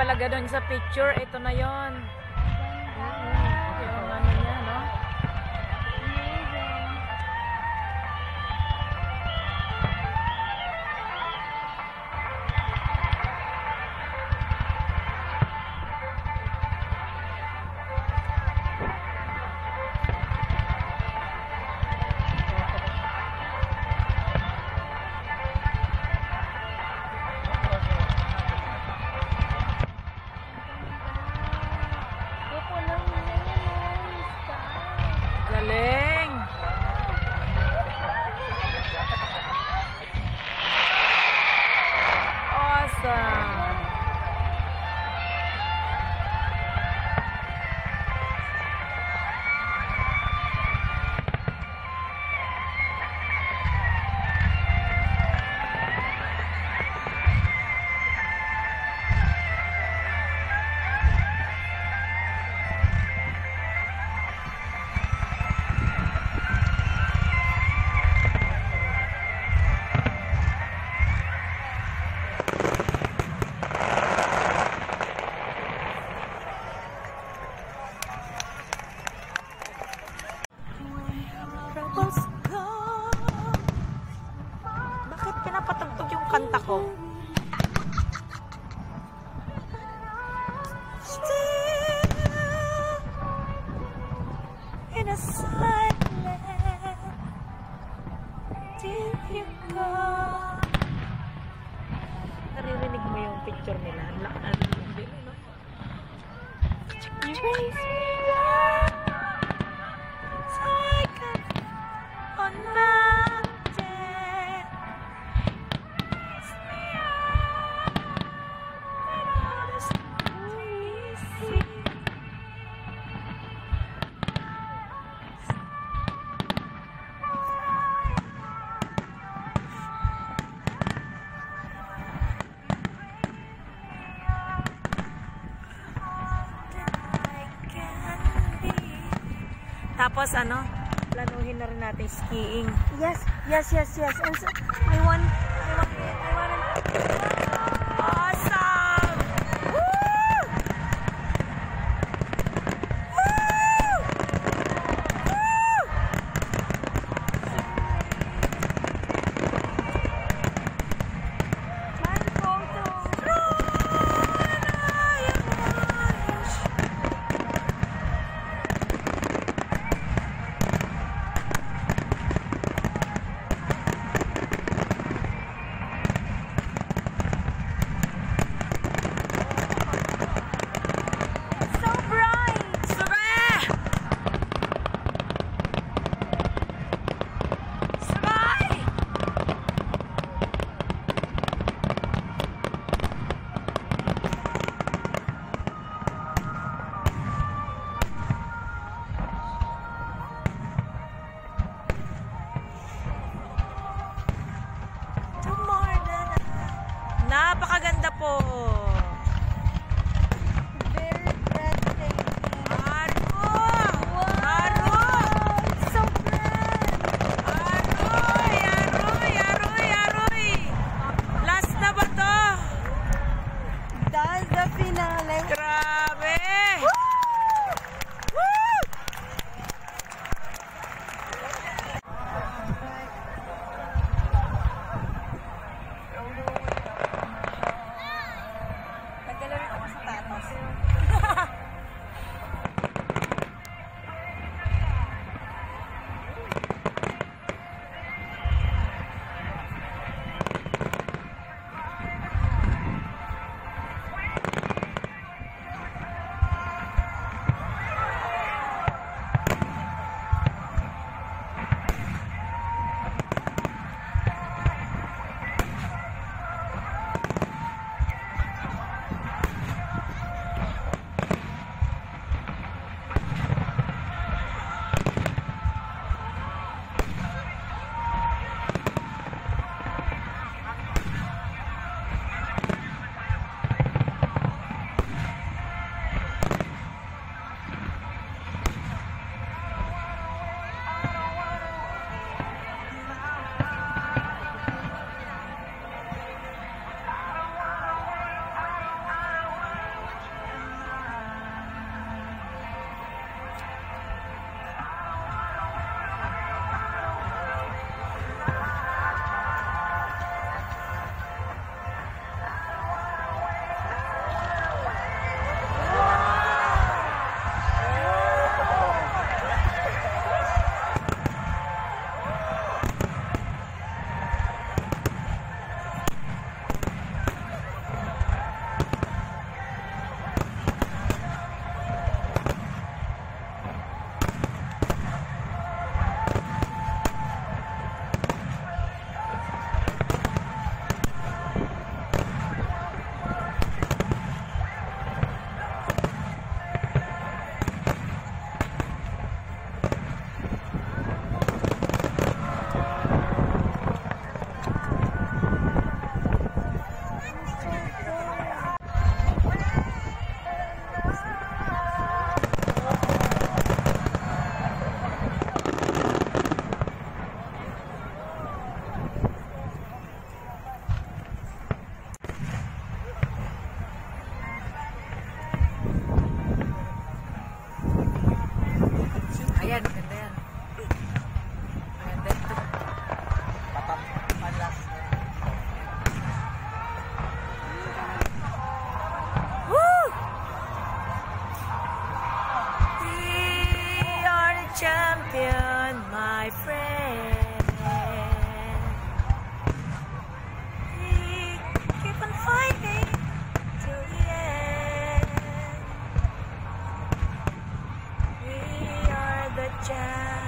pala ganun sa picture. Ito na yon. kanta ko. Tapos ano, planuhin na rin natin skiing. Yes, yes, yes, yes. And so, I want, I want, I want, I want Ciao.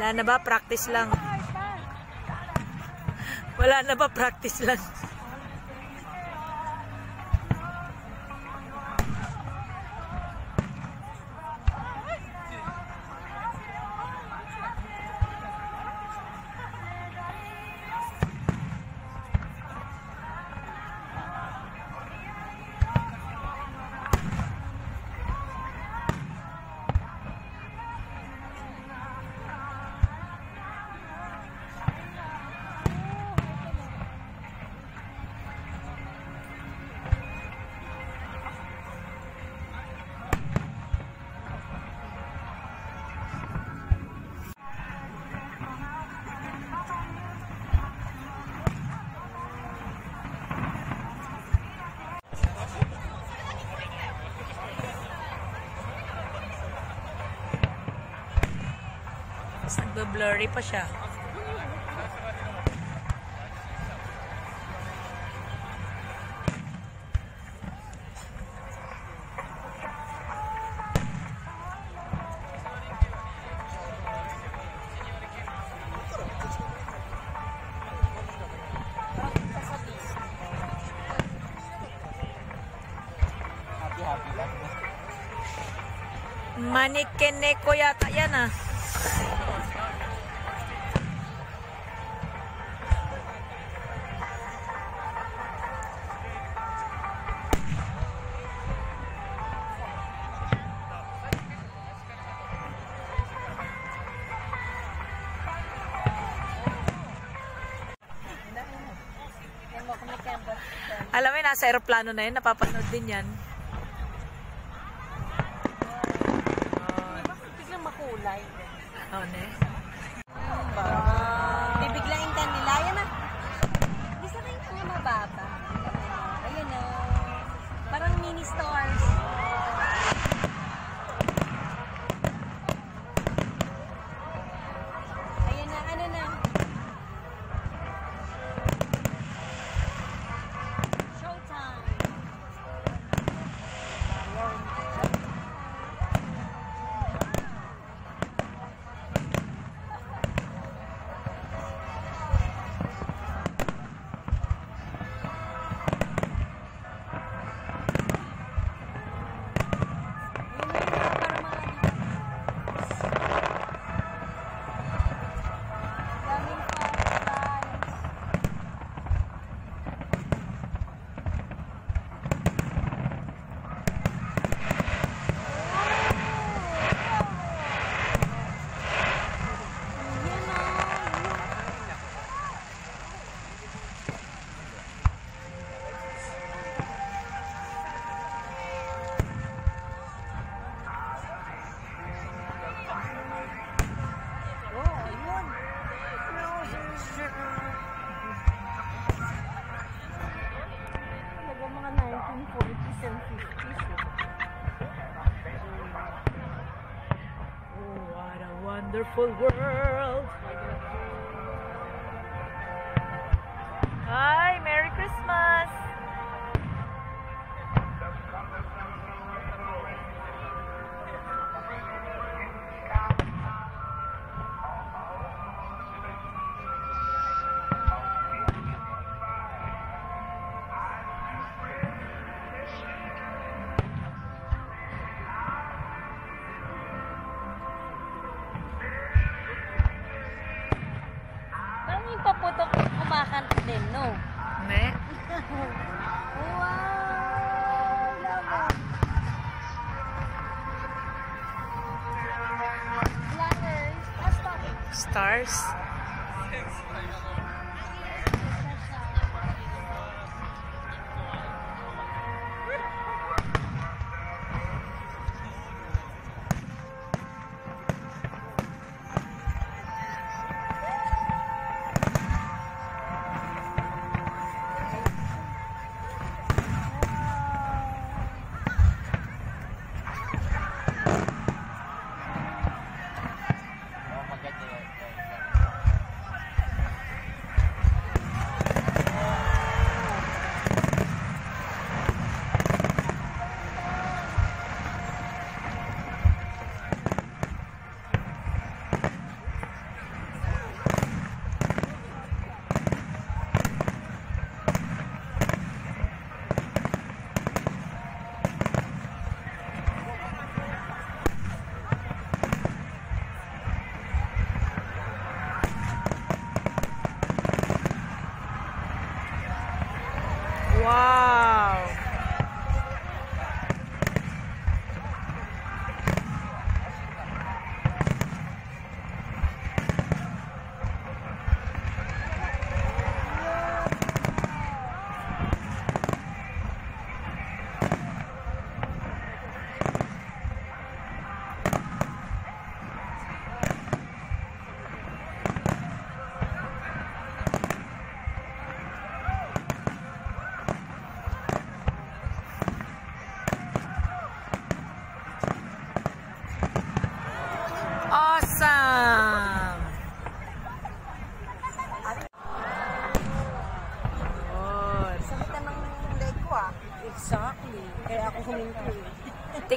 Wala na ba? Practice lang. Wala na ba? Practice lang. Nagbe-blurry pa siya. Manikeneko yata yan ah. Alam mo, nasa aeroplano na yun. Napapanood din yan. Wonderful world! Wow!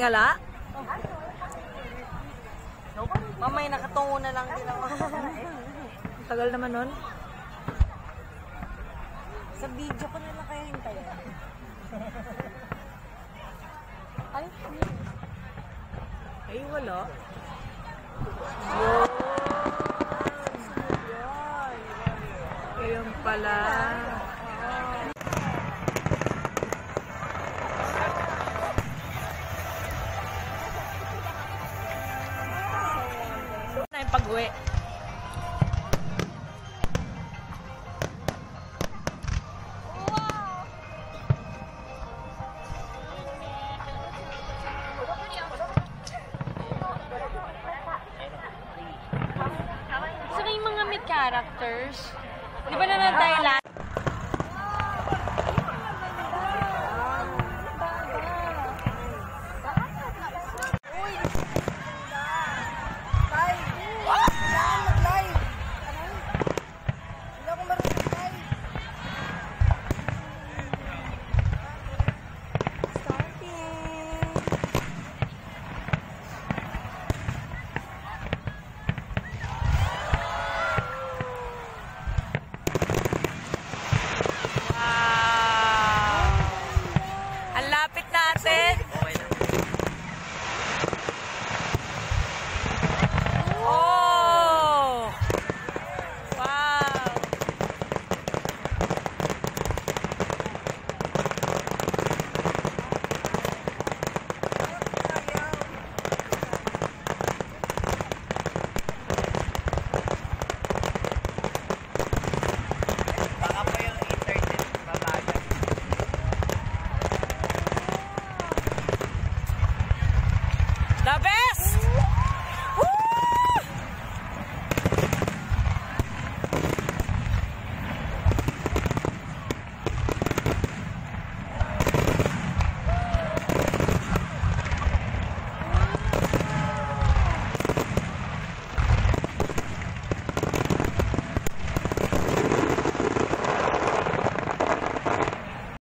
Tingala? Mamay, nakatungo na lang din ako. Tagal naman nun. Sa video ko na lang kaya hintayin. Ay, Ay, wala. Ayun pala. Pag-uwi. Characters. Di ba naman tayo last